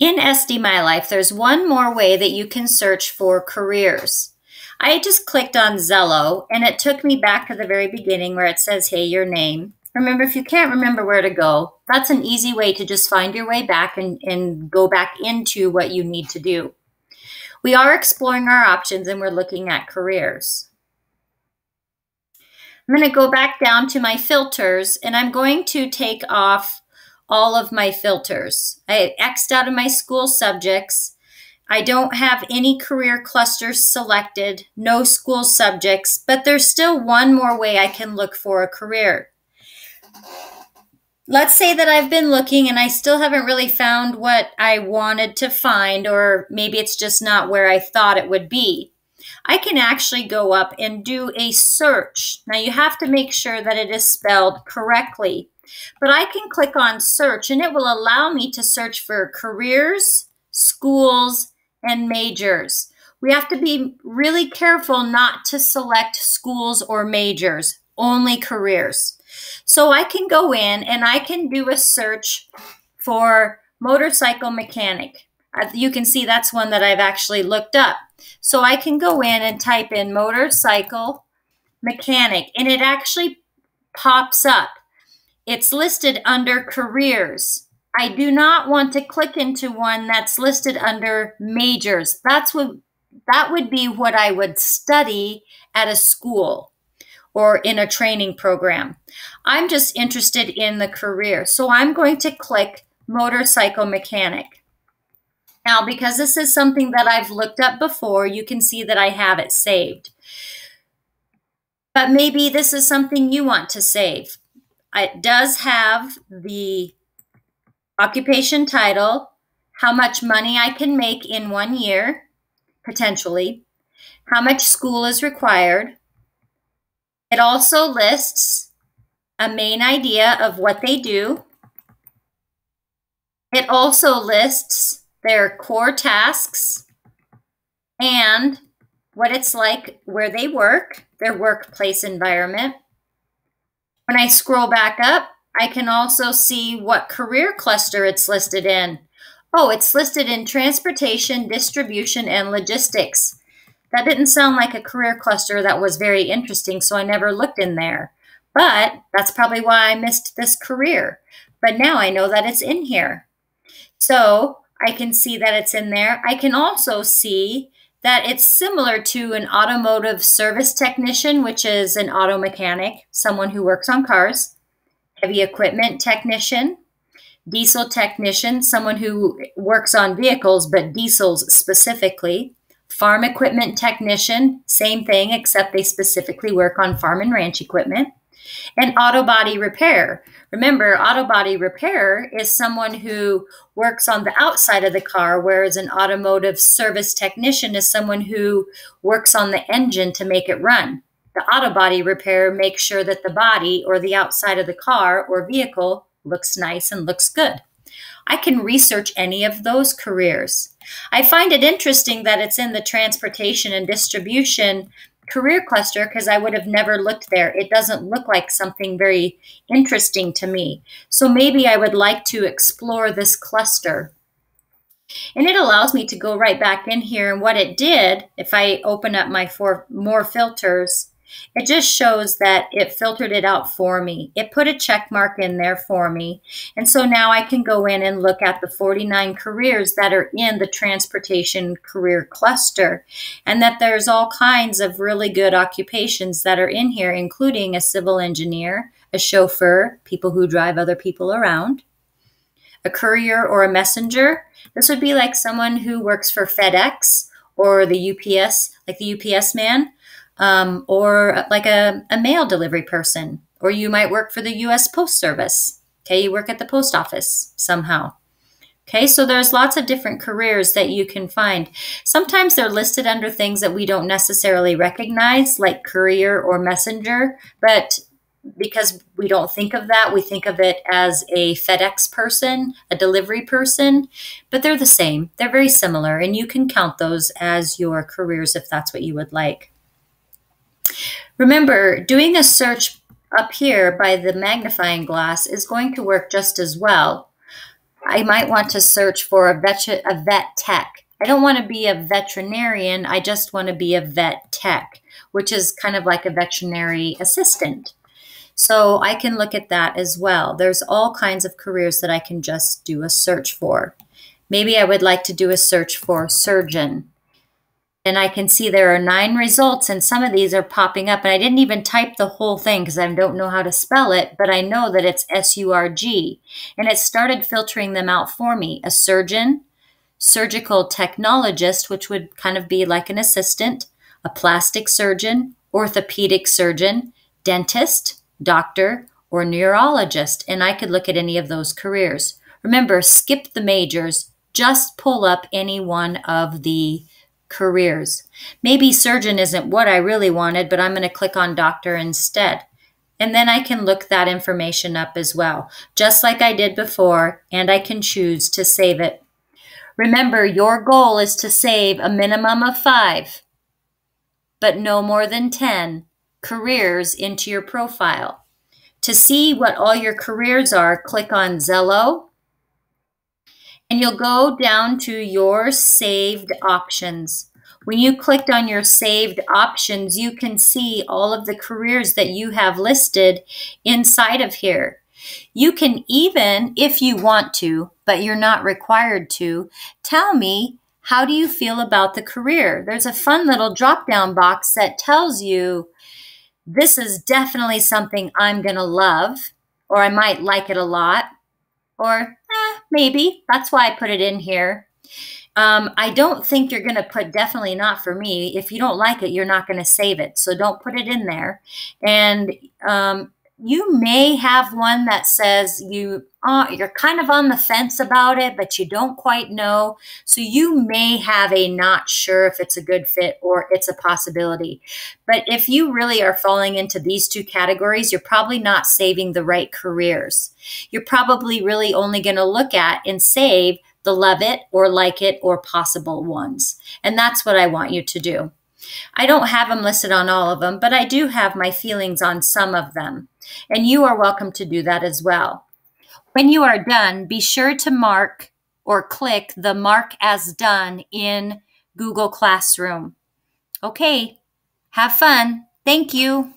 In SD My Life, there's one more way that you can search for careers. I just clicked on Zello and it took me back to the very beginning where it says, hey, your name. Remember, if you can't remember where to go, that's an easy way to just find your way back and, and go back into what you need to do. We are exploring our options and we're looking at careers. I'm going to go back down to my filters and I'm going to take off all of my filters. I X'd out of my school subjects. I don't have any career clusters selected, no school subjects, but there's still one more way I can look for a career. Let's say that I've been looking and I still haven't really found what I wanted to find, or maybe it's just not where I thought it would be. I can actually go up and do a search. Now you have to make sure that it is spelled correctly. But I can click on search and it will allow me to search for careers, schools, and majors. We have to be really careful not to select schools or majors, only careers. So I can go in and I can do a search for motorcycle mechanic. Uh, you can see that's one that I've actually looked up. So I can go in and type in motorcycle mechanic and it actually pops up. It's listed under careers. I do not want to click into one that's listed under majors. That's what that would be what I would study at a school or in a training program. I'm just interested in the career. So I'm going to click motorcycle mechanic. Now, because this is something that I've looked up before, you can see that I have it saved. But maybe this is something you want to save. It does have the occupation title, how much money I can make in one year, potentially, how much school is required. It also lists a main idea of what they do. It also lists their core tasks and what it's like where they work, their workplace environment. When I scroll back up, I can also see what career cluster it's listed in. Oh, it's listed in transportation, distribution, and logistics. That didn't sound like a career cluster that was very interesting, so I never looked in there. But that's probably why I missed this career. But now I know that it's in here. So I can see that it's in there. I can also see that it's similar to an automotive service technician, which is an auto mechanic, someone who works on cars, heavy equipment technician, diesel technician, someone who works on vehicles, but diesels specifically, farm equipment technician, same thing, except they specifically work on farm and ranch equipment, and auto body repair. Remember, auto body repair is someone who works on the outside of the car, whereas an automotive service technician is someone who works on the engine to make it run. The auto body repair makes sure that the body or the outside of the car or vehicle looks nice and looks good. I can research any of those careers. I find it interesting that it's in the transportation and distribution career cluster because I would have never looked there. It doesn't look like something very interesting to me. So maybe I would like to explore this cluster. And it allows me to go right back in here. And what it did, if I open up my four more filters, it just shows that it filtered it out for me. It put a check mark in there for me. And so now I can go in and look at the 49 careers that are in the transportation career cluster and that there's all kinds of really good occupations that are in here, including a civil engineer, a chauffeur, people who drive other people around, a courier or a messenger. This would be like someone who works for FedEx or the UPS, like the UPS man um, or like a, a mail delivery person, or you might work for the US Post Service. Okay, you work at the post office somehow. Okay, so there's lots of different careers that you can find. Sometimes they're listed under things that we don't necessarily recognize, like courier or messenger, but because we don't think of that, we think of it as a FedEx person, a delivery person, but they're the same. They're very similar, and you can count those as your careers if that's what you would like. Remember, doing a search up here by the magnifying glass is going to work just as well. I might want to search for a vet, a vet tech. I don't want to be a veterinarian. I just want to be a vet tech, which is kind of like a veterinary assistant. So I can look at that as well. There's all kinds of careers that I can just do a search for. Maybe I would like to do a search for surgeon and I can see there are nine results and some of these are popping up and I didn't even type the whole thing because I don't know how to spell it, but I know that it's S-U-R-G and it started filtering them out for me. A surgeon, surgical technologist, which would kind of be like an assistant, a plastic surgeon, orthopedic surgeon, dentist, doctor, or neurologist. And I could look at any of those careers. Remember, skip the majors, just pull up any one of the careers. Maybe surgeon isn't what I really wanted, but I'm going to click on doctor instead. And then I can look that information up as well, just like I did before, and I can choose to save it. Remember, your goal is to save a minimum of five, but no more than 10 careers into your profile. To see what all your careers are, click on Zello and you'll go down to your saved options. When you clicked on your saved options, you can see all of the careers that you have listed inside of here. You can even, if you want to, but you're not required to, tell me how do you feel about the career? There's a fun little drop down box that tells you this is definitely something I'm going to love, or I might like it a lot, or maybe. That's why I put it in here. Um, I don't think you're going to put definitely not for me. If you don't like it, you're not going to save it. So don't put it in there. And um, you may have one that says you uh, you're kind of on the fence about it, but you don't quite know. So you may have a not sure if it's a good fit or it's a possibility. But if you really are falling into these two categories, you're probably not saving the right careers. You're probably really only going to look at and save the love it or like it or possible ones. And that's what I want you to do. I don't have them listed on all of them, but I do have my feelings on some of them. And you are welcome to do that as well. When you are done, be sure to mark or click the mark as done in Google Classroom. Okay, have fun. Thank you.